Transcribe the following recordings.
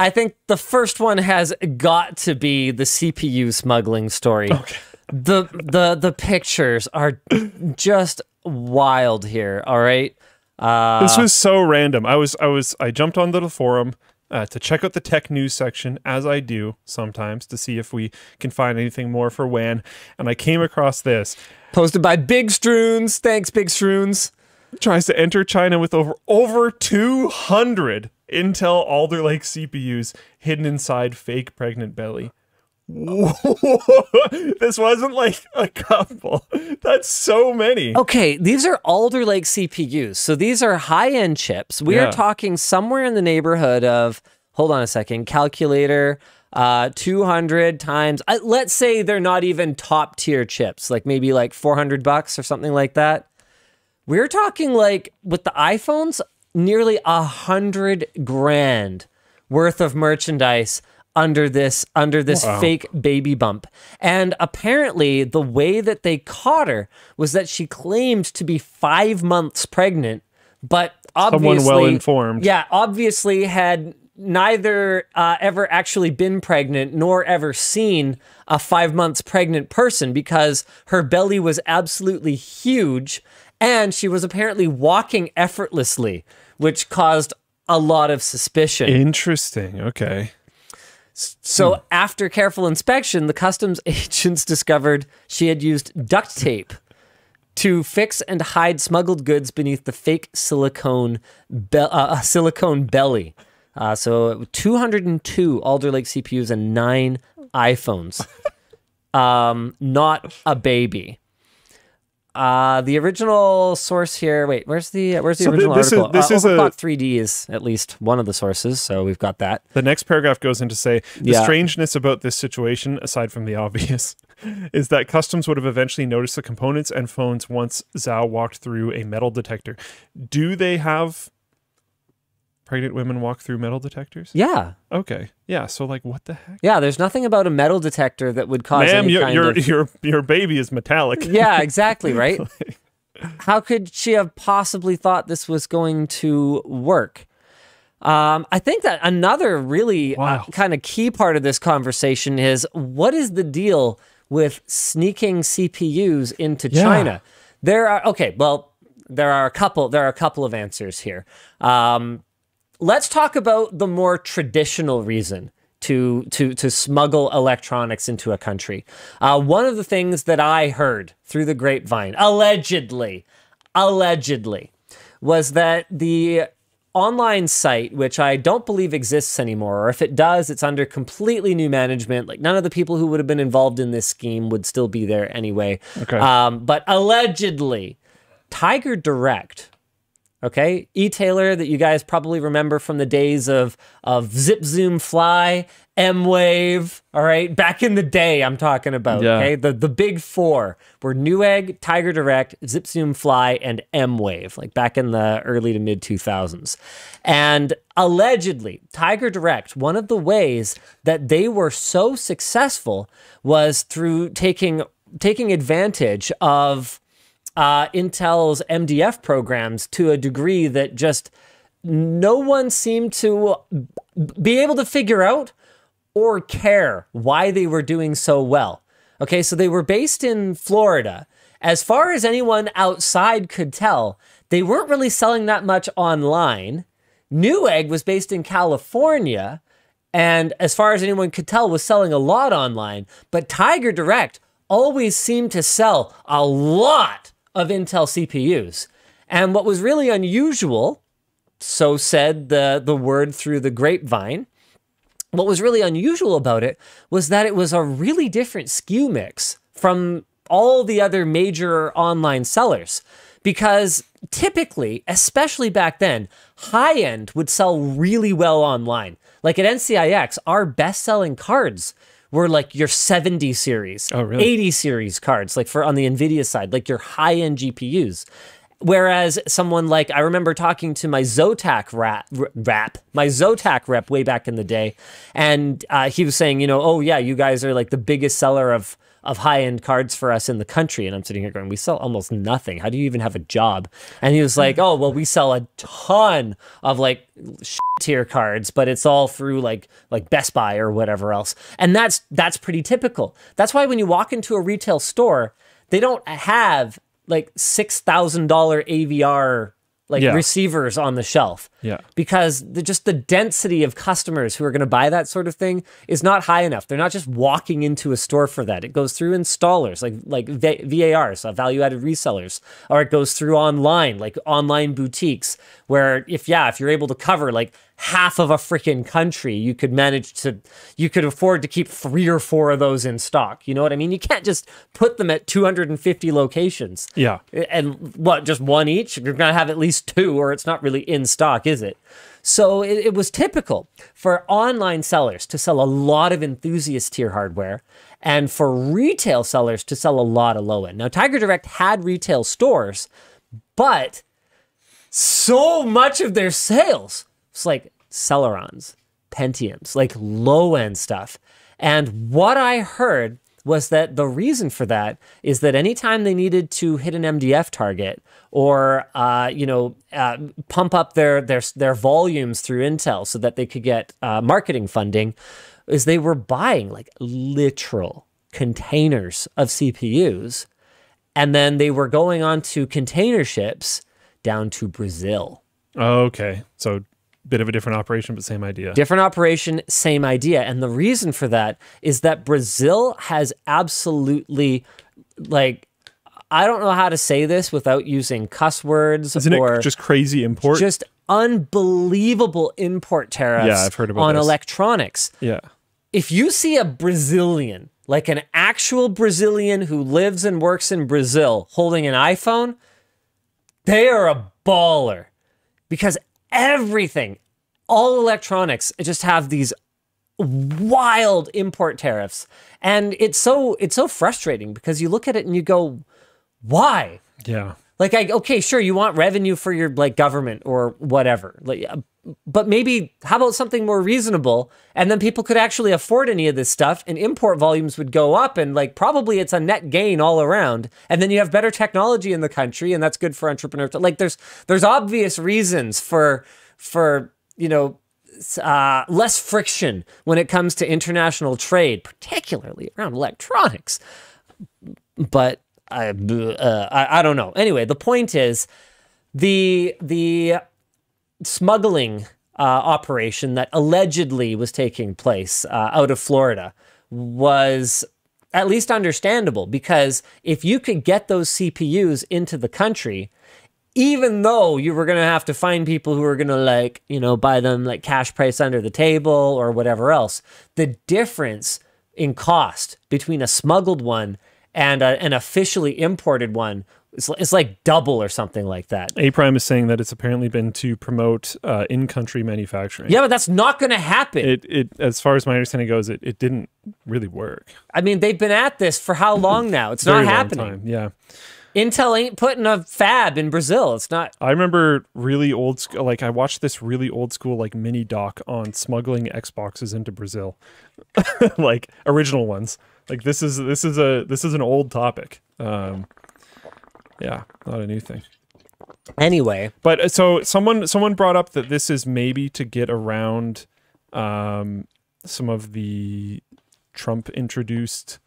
I think the first one has got to be the CPU smuggling story. Okay. The the the pictures are just wild here. All right. Uh, This was so random. I was I was I jumped on the forum uh, to check out the tech news section as I do sometimes to see if we can find anything more for WAN, and I came across this. posted by Big Stroons. Thanks, Big Stroons. Tries to enter China with over over 200 Intel Alder Lake CPUs hidden inside fake pregnant belly. this wasn't like a couple. That's so many. Okay, these are Alder Lake CPUs. So these are high end chips. We Yeah. are talking somewhere in the neighborhood of, hold on a second, calculator, uh, 200 times, uh, let's say they're not even top tier chips, like maybe like 400 bucks or something like that. We're talking like with the iPhones, nearly a hundred grand worth of merchandise under this under this fake baby bump. And apparently the way that they caught her was that she claimed to be five months pregnant, but obviously Someone obviously well-informed. Yeah, obviously had neither uh, ever actually been pregnant nor ever seen a five months pregnant person because her belly was absolutely huge and she was apparently walking effortlessly, which caused a lot of suspicion. Interesting. Okay. So, after careful inspection, the customs agents discovered she had used duct tape to fix and hide smuggled goods beneath the fake silicone be- uh, silicone belly. Uh, so, 202 Alder Lake CPUs and nine iPhones. um, not a baby. Uh, the original source here. Wait, where's the where's the So original this is- article? this uh, is a- Overclock 3D is at least one of the sources, so we've got that. The next paragraph goes in to say the Yeah. strangeness about this situation, aside from the obvious, is that customs would have eventually noticed the components and phones once Zhao walked through a metal detector. Do they have pregnant women walk through metal detectors? Yeah, Okay. Yeah. So like, what the heck? Yeah, there's nothing about a metal detector that would cause Ma'am, your your, of. your your baby is metallic. Yeah, exactly, right? How could she have possibly thought this was going to work? Um, I think that another really uh, kind of key part of this conversation is what is the deal with sneaking CPUs into Yeah. China? There are okay, well, there are a couple. There are a couple of answers here. Um, let's talk about the more traditional reason to to to smuggle electronics into a country. Uh, one of the things that I heard through the grapevine, allegedly, allegedly, was that the online site, which I don't believe exists anymore, or if it does, it's under completely new management. Like none of the people who would have been involved in this scheme would still be there anyway. Okay. Um, but allegedly, Tiger Direct okay? E-tailer that you guys probably remember from the days of of ZipZoomFly m-wave all right? Back in the day i'm talking about Yeah. okay? The the big four were newegg tiger direct ZipZoomFly and m-wave like back in the early to mid 2000s and allegedly tiger direct one of the ways that they were so successful was through taking taking advantage of uh, Intel's MDF programs to a degree that just no one seemed to be able to figure out or care why they were doing so well. Okay, so they were based in Florida. As far as anyone outside could tell, they weren't really selling that much online. Newegg was based in California, and as far as anyone could tell, was selling a lot online. But Tiger Direct always seemed to sell a lot of Intel CPUs. And what was really unusual, so said the, the word through the grapevine, what was really unusual about it was that it was a really different SKU mix from all the other major online sellers. Because typically, especially back then, high end would sell really well online. Like at NCIX, our best selling cards were like your 70 series, Oh, really? 80 series cards, like for on the NVIDIA side, like your high end GPUs. Whereas someone like I remember talking to my Zotac rap, rap my Zotac rep way back in the day, and uh, he was saying, you know, oh yeah, you guys are like the biggest seller of of high end cards for us in the country. And I'm sitting here going, we sell almost nothing. How do you even have a job? And he was like, oh, well, we sell a ton of like tier cards, but it's all through like like Best Buy or whatever else. And that's that's pretty typical. That's why when you walk into a retail store, they don't have like six thousand dollar AVR like Yeah. receivers on the shelf. Yeah. Because the, just the density of customers who are going to buy that sort of thing is not high enough. They're not just walking into a store for that. It goes through installers like like V- VARs, uh, value added resellers, or it goes through online like online boutiques where if yeah, if you're able to cover like half of a freaking country, you could manage to you could afford to keep three or four of those in stock. You know what I mean? You can't just put them at 250 locations. Yeah. And what, just one each? You're going to have at least two, or it's not really in stock, is it? So it, it was typical for online sellers to sell a lot of enthusiast tier hardware and for retail sellers to sell a lot of low end. Now, Tiger Direct had retail stores, but so much of their sales was like Celerons, Pentiums, like low end stuff. And what I heard was that the reason for that is that anytime they needed to hit an MDF target or uh, you know uh, pump up their their their volumes through Intel so that they could get uh, marketing funding, is they were buying like literal containers of CPUs, and then they were going on to container ships down to Brazil. Okay. So bit of a different operation, but same idea. Different operation, same idea. And the reason for that is that Brazil has absolutely, like, I don't know how to say this without using cuss words Isn't or it just crazy import? just unbelievable import tariffs Yeah, I've heard about on this. electronics. yeah. If you see a Brazilian, like an actual Brazilian who lives and works in Brazil holding an iPhone, they are a baller because everything, all electronics, just have these wild import tariffs, and it's so it's so frustrating because you look at it and you go, why? Yeah. Like, I okay, sure, you want revenue for your like government or whatever, like, but maybe how about something more reasonable? And then people could actually afford any of this stuff, and import volumes would go up, and like probably it's a net gain all around. And then you have better technology in the country, and that's good for entrepreneurs. Like, there's there's obvious reasons for for you know uh, less friction when it comes to international trade, particularly around electronics but I, uh, I I don't know. Anyway, the point is the the smuggling uh, operation that allegedly was taking place uh, out of Florida was at least understandable because if you could get those CPUs into the country, even though you were going to have to find people who were going to like, you know, buy them like cash price under the table or whatever else, the difference in cost between a smuggled one and a, an officially imported one is, is like double or something like that. A Prime is saying that it's apparently been to promote uh, in-country manufacturing. Yeah, but that's not going to happen. It, it, as far as my understanding goes, it, it didn't really work. I mean, they've been at this for how long now? It's not happening. Yeah. Intel ain't putting a fab in Brazil. It's not. I remember really old school, like I watched this really old school like mini doc on smuggling Xboxes into Brazil, like original ones. Like this is this is a this is an old topic. Um, yeah, not a new thing. Anyway, But uh, so someone someone brought up that this is maybe to get around um, some of the Trump introduced.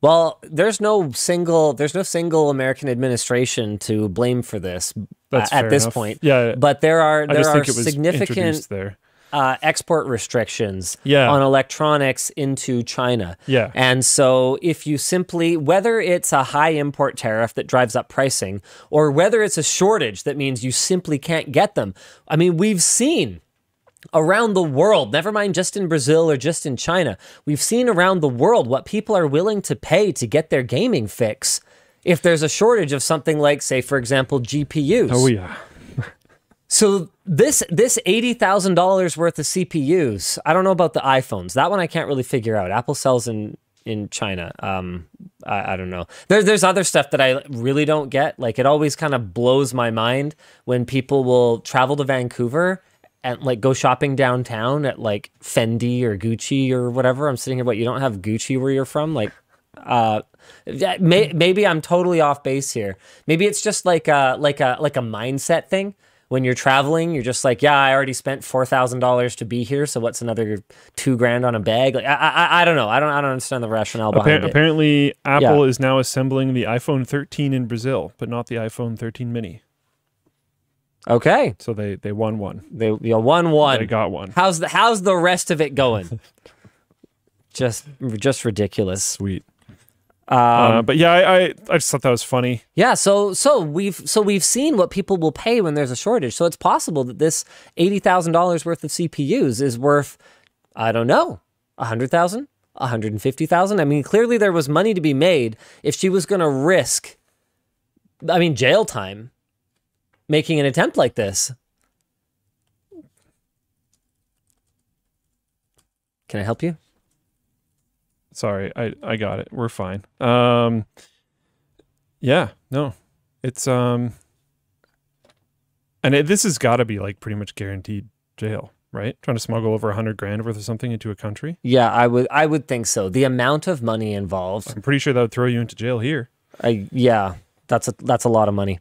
well, there's no single there's no single American administration to blame for this uh, at this enough. point. Yeah, But there are there are think it was significant there. Uh, export restrictions Yeah. on electronics into China. Yeah. And so if you simply, whether it's a high import tariff that drives up pricing or whether it's a shortage that means you simply can't get them, I mean, we've seen around the world, never mind just in Brazil or just in China, we've seen around the world what people are willing to pay to get their gaming fix. If there's a shortage of something like, say, for example, GPUs. Oh yeah, So this this eighty thousand dollars worth of CPUs. I don't know about the iPhones. That one I can't really figure out. Apple sells in in China, um, I, I don't know. There's there's other stuff that I really don't get. Like it always kind of blows my mind when people will travel to Vancouver and like go shopping downtown at like Fendi or Gucci or whatever. I'm sitting here, but you don't have Gucci where you're from, like. Uh, may, maybe I'm totally off base here. Maybe it's just like a like a like a mindset thing when you're traveling, you're just like, yeah, I already spent four thousand dollars to be here, so what's another two grand on a bag? Like, I, I, I don't know. I don't, I don't understand the rationale behind Appar- it. Apparently, Apple Yeah. is now assembling the iPhone 13 in Brazil, but not the iPhone 13 mini. Okay, So they they won one. they you know, one They got one. How's the how's the rest of it going? just just ridiculous. Sweet. Um, uh, but yeah, I, I I just thought that was funny. Yeah, so so we've so we've seen what people will pay when there's a shortage. So it's possible that this eighty thousand dollars worth of CPUs is worth, I don't know, a hundred thousand, a hundred and fifty thousand. I mean, clearly there was money to be made if she was going to risk, I mean, jail time, making an attempt like this. Can I help you? Sorry, I I got it. We're fine. Um, yeah, no, it's um, and it, this has got to be like pretty much guaranteed jail, right? Trying to smuggle over a hundred grand worth of something into a country. Yeah, I would I would think so. The amount of money involved. I'm pretty sure that would throw you into jail here. I yeah, that's a that's a lot of money.